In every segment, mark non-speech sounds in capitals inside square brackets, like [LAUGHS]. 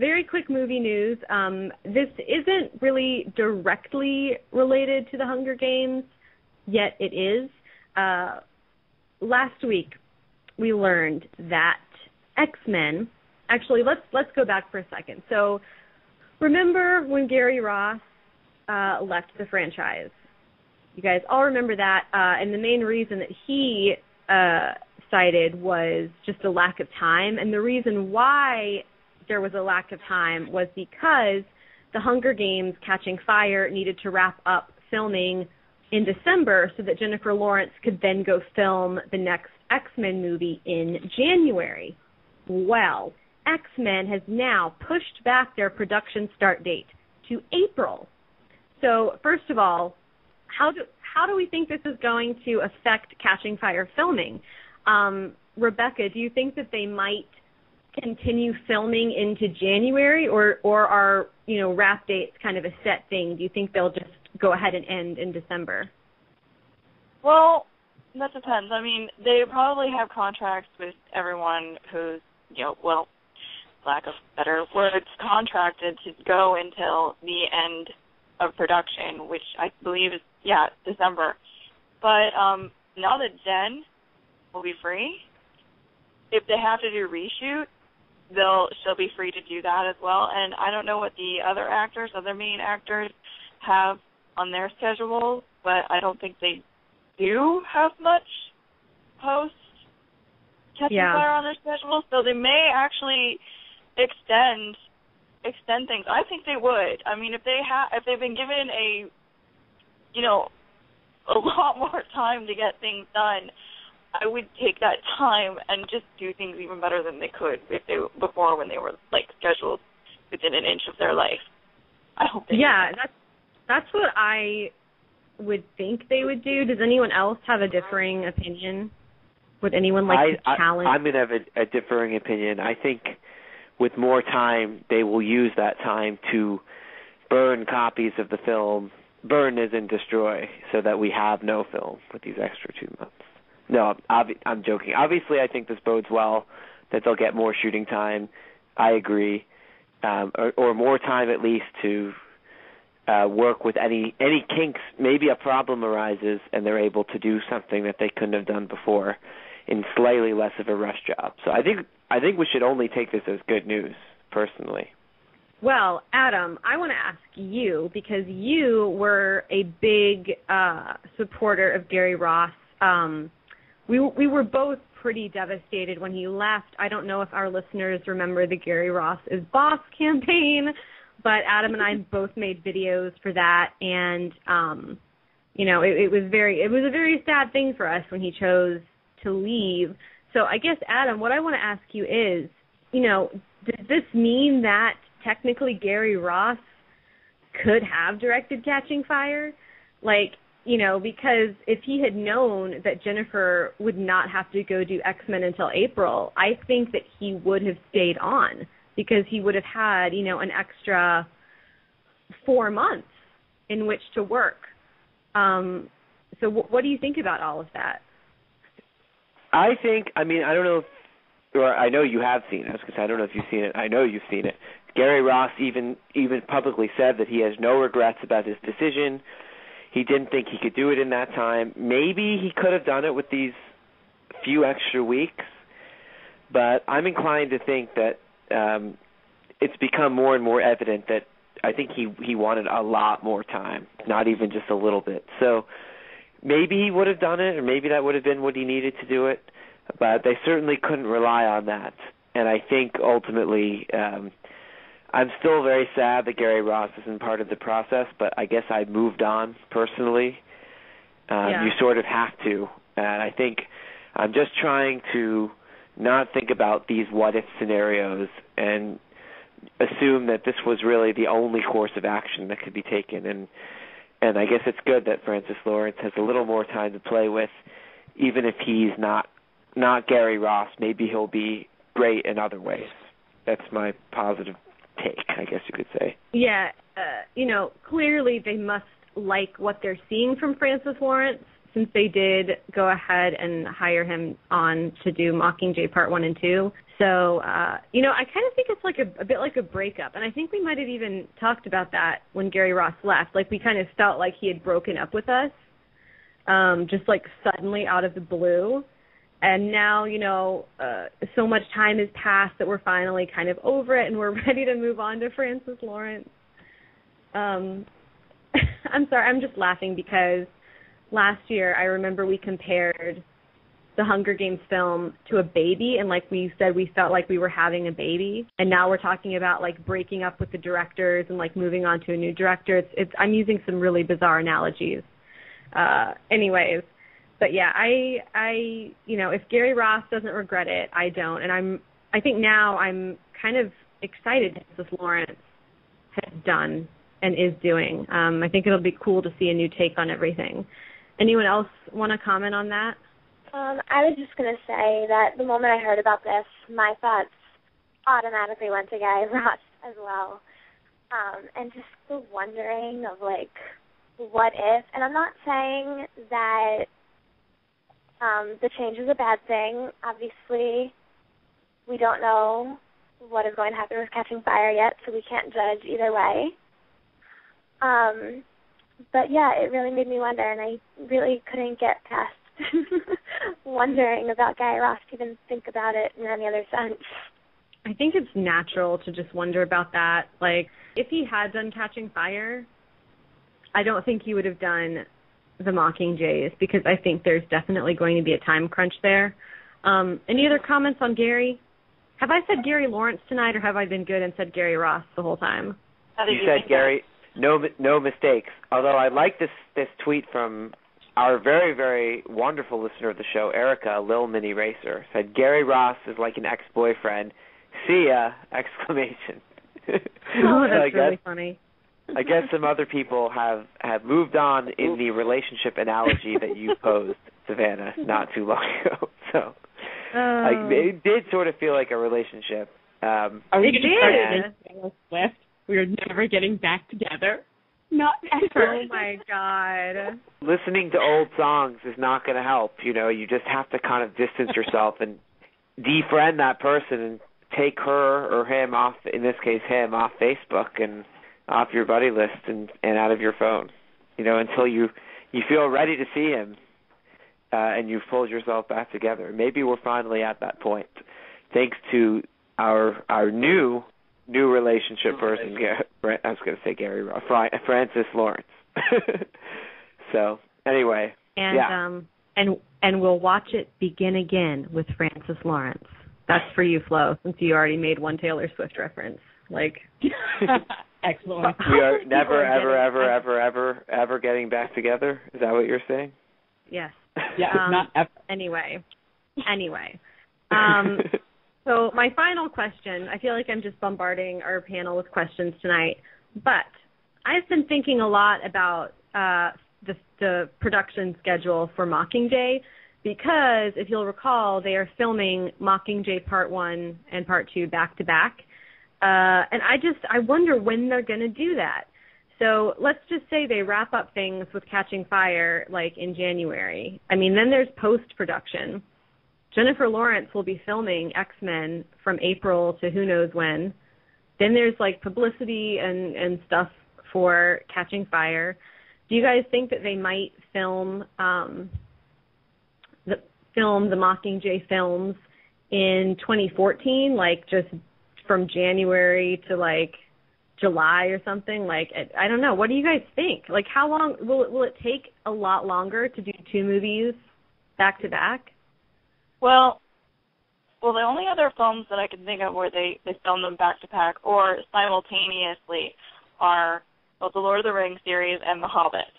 very quick movie news. Um, this isn't really directly related to the Hunger Games, yet it is. Uh, last week, we learned that X Men. Actually, let's let's go back for a second. So, remember when Gary Ross uh, left the franchise? You guys all remember that, uh, and the main reason that he uh, cited was just a lack of time, and the reason why there was a lack of time was because the Hunger Games Catching Fire needed to wrap up filming in December so that Jennifer Lawrence could then go film the next X Men movie in January. Well, X Men has now pushed back their production start date to April. So, first of all, how do how do we think this is going to affect Catching Fire filming? Um, Rebekah, do you think that they might continue filming into January, or or are you know wrap dates kind of a set thing? Do you think they'll just go ahead and end in December? Well, that depends. I mean, they probably have contracts with everyone who's you know well, lack of better words, contracted to go until the end of production, which I believe is yeah December. But um now that Jen will be free, if they have to do reshoot, they'll she'll be free to do that as well. And I don't know what the other actors, other main actors, have on their schedules, but I don't think they do have much post catching Yeah. fire on their schedule. So they may actually extend extend things. I think they would. I mean, if they have if they've been given a you know a [LAUGHS] lot more time to get things done, I would take that time and just do things even better than they could if they before when they were like scheduled within an inch of their life. I hope they Yeah, that. that's that's what I would think they would do. Does anyone else have a differing opinion? Would anyone like I, to challenge? I, I'm going to have a, a differing opinion. I think with more time, they will use that time to burn copies of the film, burn is in destroy, so that we have no film with these extra two months. No, I'm, joking. Obviously, I think this bodes well that they'll get more shooting time. I agree, um, or, or more time at least to uh, work with any any kinks. Maybe a problem arises and they're able to do something that they couldn't have done before in slightly less of a rush job. So I think I think we should only take this as good news, personally. Well, Adam, I want to ask you because you were a big uh, supporter of Gary Ross. Um, we we were both pretty devastated when he left. I don't know if our listeners remember the Gary Ross is boss campaign, but Adam and I [LAUGHS] both made videos for that, and um, you know, it, it was very it was a very sad thing for us when he chose to leave. So I guess Adam, what I want to ask you is, you know, does this mean that technically Gary Ross could have directed Catching Fire? Like, you know, because if he had known that Jennifer would not have to go do X Men until April, I think that he would have stayed on because he would have had, you know, an extra four months in which to work. Um, so, w- what do you think about all of that? I think. I mean, I don't know. If, or I know you have seen it. Say I don't know if you've seen it. I know you've seen it. Gary Ross even even publicly said that he has no regrets about his decision. He didn't think he could do it in that time. Maybe he could have done it with these few extra weeks, but I'm inclined to think that um it's become more and more evident that I think he he wanted a lot more time, not even just a little bit. So maybe he would have done it, or maybe that would have been what he needed to do it. But they certainly couldn't rely on that. And I think ultimately, um, I'm still very sad that Gary Ross isn't part of the process. But I guess I moved on personally. Um, Yeah. You sort of have to, and I think I'm just trying to not think about these what if scenarios and assume that this was really the only course of action that could be taken and and I guess it's good that Francis Lawrence has a little more time to play with even if he's not not Gary Ross maybe he'll be great in other ways that's my positive take I guess you could say Yeah, uh, you know, clearly they must like what they're seeing from Francis Lawrence since they did go ahead and hire him on to do Mockingjay Part 1 and 2. So, uh, you know, I kind of think it's like a, a bit like a breakup, and I think we might have even talked about that when Gary Ross left. Like we kind of felt like he had broken up with us, um, just like suddenly out of the blue. And now, you know, uh, so much time has passed that we're finally kind of over it, and we're [LAUGHS] ready to move on to Francis Lawrence. Um, [LAUGHS] I'm sorry, I'm just laughing because last year I remember we compared the Hunger Games film to a baby and like we said we felt like we were having a baby. And now we're talking about like breaking up with the directors and like moving on to a new director. It's it's I'm using some really bizarre analogies. Uh anyways but yeah I I you know if Gary Ross doesn't regret it I don't. And I'm I think now I'm kind of excited this Lawrence has done and is doing. Um I think it'll be cool to see a new take on everything. Anyone else want to comment on that? Um, I was just gonna say that the moment I heard about this, my thoughts automatically went to Gary [LAUGHS] Ross as well, um, and just the wondering of like, what if? And I'm not saying that um, the change is a bad thing. Obviously, we don't know what is going to happen with Catching Fire yet, so we can't judge either way. Um, but yeah, it really made me wonder, and I really couldn't get past [LAUGHS] wondering about Guy Ross even think about it in any other sense. I think it's natural to just wonder about that. Like, if he had done Catching Fire, I don't think he would have done The Mockingjays because I think there's definitely going to be a time crunch there. Um, any other comments on Gary? Have I said Gary Lawrence tonight, or have I been good and said Gary Ross the whole time? You said Gary. No, no mistakes. Although I like this this tweet from our very, very wonderful listener of the show, Erica, Lil Mini Racer, said Gary Ross is like an ex boyfriend. See ya! [LAUGHS] Exclamation. oh, [LAUGHS] that's so guess, really funny. I guess some other people have have moved on in the relationship analogy that you [LAUGHS] posed, Savanna, not too long [LAUGHS] ago. So. I, it did sort of feel like a relationship. Um, Are we It going to start did. Swift? We are never getting back together. Not ever. oh my god. listening to old songs is not going to help. You know, you just have to kind of distance yourself and defriend that person and take her or him off. In this case, him off Facebook and off your buddy list and and out of your phone. You know, until you you feel ready to see him uh, and you've pulled yourself back together. Maybe we're finally at that point, thanks to our our new new relationship person. Ga- I was going to say Gary Ross, Fri- Francis Lawrence. [LAUGHS] so anyway, And Yeah. um and and we'll watch it begin again with Francis Lawrence. That's for you, Flo, since you already made one Taylor Swift reference. Like [LAUGHS] Excellent. we are [LAUGHS] People never, are ever, getting- ever, ever, ever, ever getting back together. Is that what you're saying? yes. Yeah, Um, not ever. Anyway. Anyway. Um [LAUGHS] so my final question, I feel like I'm just bombarding our panel with questions tonight, but I've been thinking a lot about uh the the production schedule for Mockingjay because if you'll recall, they are filming Mockingjay Part 1 and Part 2 back to back. Uh and I just I wonder when they're going to do that. So let's just say they wrap up things with Catching Fire like in January. I mean, then there's post production. Jennifer Lawrence will be filming X Men from April to who knows when. Then there's like publicity and and stuff for Catching Fire. Do you guys think that they might film um the film the Mockingjay films in 2014, like just from January to like July or something. Like I don't know. What do you guys think? Like how long will it will it take a lot longer to do two movies back to back? Well, well, the only other films that I can think of where they they film them back to back or simultaneously are both the Lord of the Rings series and The Hobbit.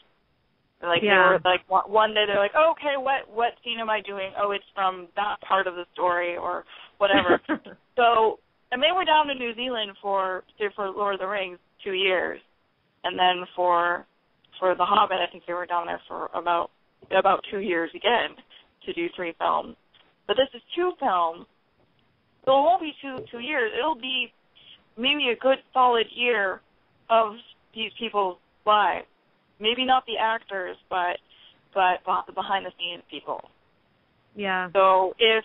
Like Yeah. they were like one, one day they're like, oh, okay, what what scene am I doing? Oh, it's from that part of the story or whatever. [LAUGHS] so, and they were down in New Zealand for for Lord of the Rings two years, and then for for The Hobbit, I think they were down there for about about two years again to do three films. But this is two films, so it won't be two two years. It'll be maybe a good solid year of these people's lives. Maybe not the actors, but but the behind the scenes people. yeah. So if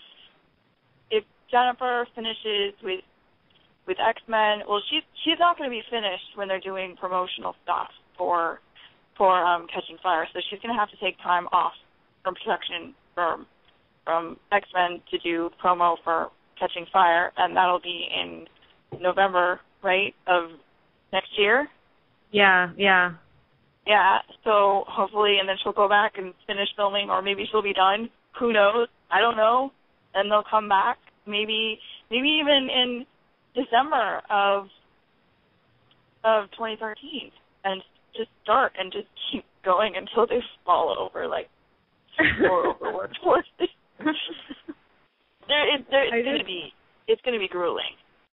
if Jennifer finishes with with X Men. Well, she's she's not going to be finished when they're doing promotional stuff for for um, Catching Fire, so she's going to have to take time off from production from from X Men to do promo for Catching Fire, and that'll be in November, right, of next year. Yeah, yeah. Yeah, so hopefully, and then she'll go back and finish filming, or maybe she'll be done. Who knows? I don't know. And they'll come back, maybe, maybe even in December of of 2013, and just start and just keep going until they fall over like more [LAUGHS] overworked horses. [LAUGHS] there, it, there, it's going to be it's going to be grueling.